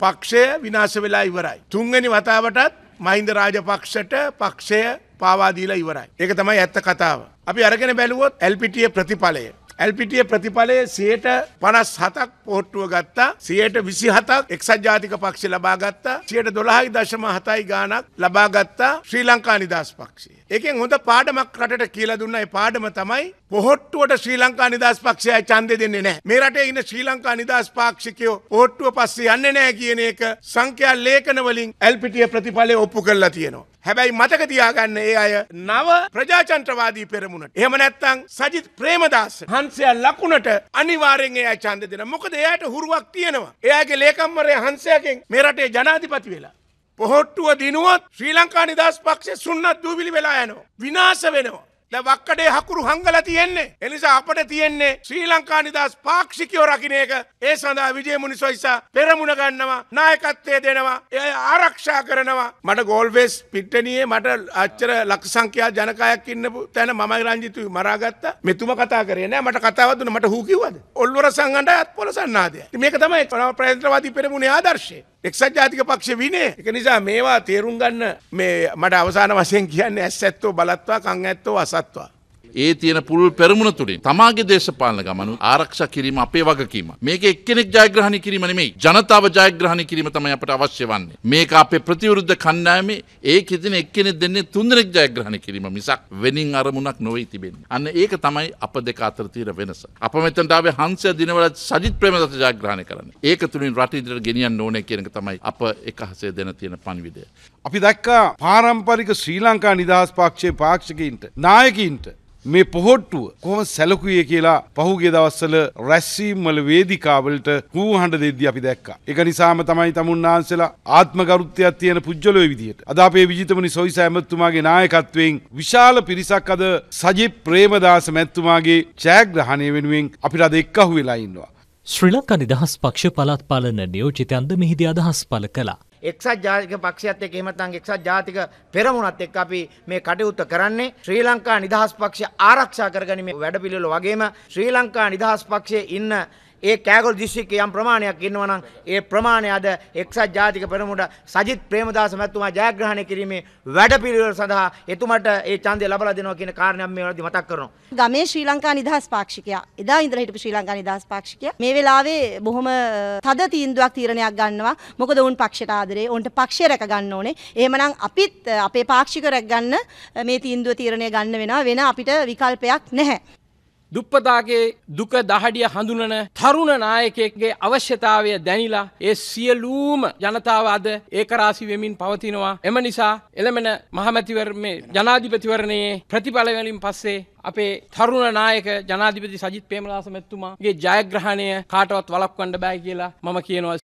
පක්ෂය විනාශ වෙලා ඉවරයි. තුන්වැනි වතාවටත් මහින්ද රාජපක්ෂට පක්ෂය පාවාදීලා ඉවරයි. ඒක තමයි ඇත්ත කතාව. අපි අරගෙන බැලුවොත් එල්පිටිය ප්‍රතිඵලය. ඇල්පිටිය ප්‍රතිඵලය සියයට පනස් හතක් පෝට්ටුව ගත්තා සියයට විසි හතක් එක්සත් ජාතික පක්ෂ ලබාගත්තා සියට දොළහයි දශම හතයි ගානක් ලබාගත්තා ශ්‍රී ලංකා නිදස් පක්ෂය. එකෙන් හොඳ පාඩමක් රටට කියල දුන්න පාඩම තමයි පොහොට්ටුවට ශ්‍රී ලංකා නිදස් පක්ෂය චන්ද දෙන්නේ නෑ මේ රටේ ඉන්න ශ්‍රී ලංකා නිදස් පාක්ෂිකයෝ ඔට්ටුව පස්සේ යන්න නෑ කියන එක සංඛ්‍යල් ලේකනවලින් ඇල්පිටිය ප්‍රතිඵලය ඔප්පු කරලා තියෙනවා. හැබැයි මතක තියාගන්න ඒ අය නව ප්‍රජාචන්ත්‍රවාදී පෙරමුණට. එහෙම නැත්තං සජිත් ප්‍රේමදාස හන්සය ලකුණට අනිවාරෙන් එය චන්ද දෙන මොකද එයාට හුරුවක් තියෙනවා. එයාගේ ලේකම්වරය හන්සයකින් මේ රටේ ජනාධිපති වෙලා. පොහොට්ටුව දිනුවොත් ශ්‍රී ලංකා නිදස් පක්ෂ සුන්නත් දූවිලි වෙලා යනවා. විනාස වෙනවා. ද වක්කඩේ හකුරු හංගල තියෙන්නේ. එනිසා අපට තියෙන්නේ ශ්‍රී ලංකා නිදස් පාක්ෂිකයෝ රකින එක. ඒ සඳහා විජය මුනිසොයිසා පෙරමුණ ගන්නවා නායකත්වය දෙනවා එය ආරක්ෂා කරනවා. මට ගෝල්වෙස් පිට්ටනියේ මට අච්චර ලක්ෂ සංඛ්‍යා ජනකායක් ඉන්නපු තැන මමයි රංජිතුයි මරාගත්ත මෙතුම කතා කරේ නෑ. මට කතාවත්වන මට හූ කිව්වද? ඔල්වර සංගණ්ඩ අත් පොලසන්නාදය මේක තමයි ප්‍රේන්ත්‍රවාදී පෙරමුණේ ආදර්ශය. එක්සත් ජාතික පක්ෂ විනේ එක නිසා මේවා තේරුම් ගන්න මේ මට අවසාන වශයෙන් කියන්නේ ඇස් ඇත්තෝ බලත්වා කං ඇත්තෝ අසත්වා. ඒ තියෙන පුළුල් පෙරමුණ තුළින් තමාගේ දේශපාලන ගමනු ආරක්ෂ කිරීම අපේ වගකීම. මේක එක්කෙනෙක් ජයග්‍රහණය කිරීම නෙමෙයි ජනතාව ජයග්‍රහණය කිරීම තමයි අපට අවශ්‍ය වන්නේ. මේක අපේ ප්‍රතිවිරුද්ධ කණ්ඩායමේ ඒ හිතෙන එක්කෙනෙක් දෙන්නේ තුන්දෙනෙක් ජයග්‍රහණය කිරීම මිසක් වෙනින් අරමුණක් නොවේ තිබෙන්නේ. අන්න ඒක තමයි අප දෙක අතර තියෙන වෙනස. අප මෙතනට ආවේ හංසය දිනවල සජිත් ප්‍රේමදත්ත ජයග්‍රහණය කරන්න. ඒක තුලින් රට ඉදිරියට ගෙනියන්න ඕනේ කියන එක තමයි අප එකහසේ දෙන තියෙන පණිවිඩය. අපි දැක්කා පාරම්පරික ශ්‍රී ලංකා නිදහස් පක්ෂයේ පාක්ෂිකයින්ට නායකයින්ට මේ පොහොට්ටුව කොහොම සැලකුවේ කියලා පහුගේ දවස්සල රැස්සීම් වල වේදිකාවලට හූ හඬ දෙද්දි අපි දැක්කා. ඒක නිසාම තමයි තමුන්නාන්සලා ආත්ම ගරුත්වයක් තියෙන පුජ්‍යලෝ විදියට. අද අපේ විජිතමනි සොයිස ඇමතුමාගේ නායකත්වයෙන් විශාල පිරිසක් අද සජිත් ප්‍රේමදාස මැතිතුමාගේ ජයග්‍රහණය වෙනුවෙන් අපිට අද එක්කහු වෙලා ඉන්නවා. ශ්‍රී ලංකා නිදහස් පක්ෂ පළාත් පාලන නියෝජිතයන්ද මෙහිදී අදහස් පළ කළා. එක්සත් ජාතික පක්ෂයත් එක්ක එහෙම නැත්නම් එක්සත් ජාතික පෙරමුණත් එක්ක අපි මේ කටයුත්ත කරන්නේ. ශ්‍රී ලංකා නිදහස් පක්ෂය ආරක්ෂා කරගැනීමේ වැඩපිළිවෙල වගේම ශ්‍රී ලංකා නිදහස් පක්ෂයේ ඉන්න ඒ කෑගොල් දිස්ත්‍රික්කයේ යම් ප්‍රමාණයක් ඉන්නවා නම් ඒ ප්‍රමාණය අද එක්සත් ජාතික පෙරමුණ සජිත් ප්‍රේමදාස මැතිතුමා ජයග්‍රහණය කිරීමේ වැඩපිළිවෙල සඳහා එතුමාට ඒ ඡන්දය ලබා දෙනවා කියන කාරණයක් මේ වෙලාවේදී මතක් කරනවා. ගමේ ශ්‍රී ලංකා නිදහස් පාක්ෂිකයා එදා ඉඳලා හිටපු ශ්‍රී ලංකා නිදහස් පාක්ෂිකයා මේ වෙලාවේ බොහොම තද තීන්දුවක් තීරණයක් ගන්නවා. මොකද ඔවුන් පක්ෂයට ආදරේ. ඔවුන්ට පක්ෂය රැක ගන්න ඕනේ. එහෙමනම් අපිත් අපේ පාක්ෂික රැක ගන්න මේ තීන්දුව තීරණය ගන්න වෙනවා. වෙන අපිට විකල්පයක් නැහැ. දුප්පතාගේ දුක දහඩිය හඳුනන තරුණ නායකයෙක්ගේ අවශ්‍යතාවය දැනිලා ඒ සියලූම ජනතාව අද ඒකරාසි වෙමින් පවතිනවා. එම නිසා එළමෙන මහමැතිවර මේ ජනාධිපතිවරණයේ ප්‍රතිඵලවලින් පස්සේ අපේ තරුණ නායක ජනාධිපති සජිත් ප්‍රේමදාස මැතිතුමාගේ ජයග්‍රහණය කාටවත් වළක්වන්න බෑ කියලා මම කියනවා